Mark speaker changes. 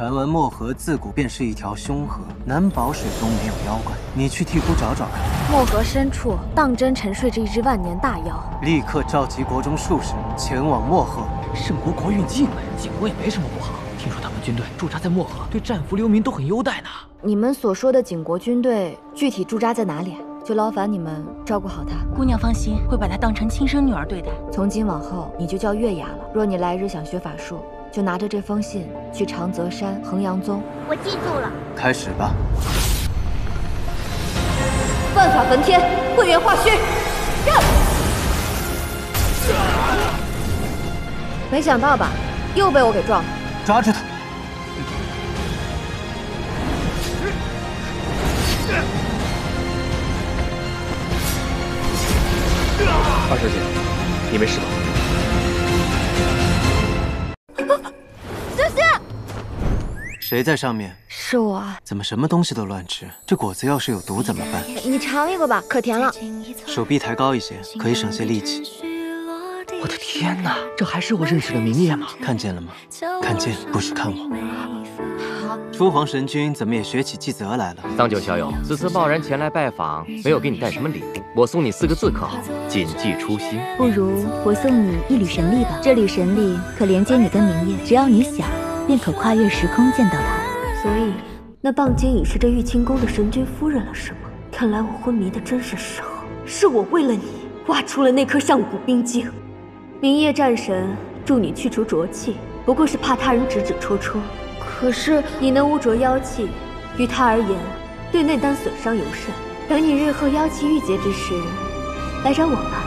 Speaker 1: 传闻漠河自古便是一条凶河，难保水中没有妖怪。你去替姑找找看。
Speaker 2: 漠河深处当真沉睡着一只万年大妖，
Speaker 1: 立刻召集国中术士前往漠河。
Speaker 3: 圣国国运近了，景国也没什么不好。听说他们军队驻扎在漠河，对战俘流民都很优待呢。
Speaker 2: 你们所说的景国军队具体驻扎在哪里？就劳烦你们照顾好她。
Speaker 4: 姑娘放心，会把她当成亲生女儿对待。
Speaker 2: 从今往后，你就叫月牙了。若你来日想学法术，就拿着这封信去长泽山衡阳宗。
Speaker 5: 我记住了。
Speaker 1: 开始吧。
Speaker 2: 万法焚天，混元化虚。让没想到吧？又被我给撞了。
Speaker 1: 抓住他！
Speaker 6: 二小姐，你没事吧？
Speaker 1: 谁在上面？
Speaker 2: 是我。
Speaker 1: 怎么什么东西都乱吃？这果子要是有毒怎么办？
Speaker 2: 你尝一个吧，可甜了。
Speaker 1: 手臂抬高一些，可以省些力气。
Speaker 3: 我的天哪，这还是我认识的明夜吗？
Speaker 1: 看见了吗？看见，不许看我。父皇神君怎么也学起继泽来了？
Speaker 6: 桑九小友，此次贸然前来拜访，没有给你带什么礼物，我送你四个字可好？谨记初心。
Speaker 7: 不如我送你一缕神力吧，这缕神力可连接你跟明夜，只要你想，便可跨越时空见到他。
Speaker 8: 所以，那棒金已是这玉清宫的神君夫人了，是吗？看来我昏迷的真是时候，是我为了你挖出了那颗上古冰晶。明夜战神助你去除浊气，不过是怕他人指指戳戳。可是你能污浊妖气，于他而言，对内丹损伤尤甚。等你日后妖气郁结之时，来找我吧。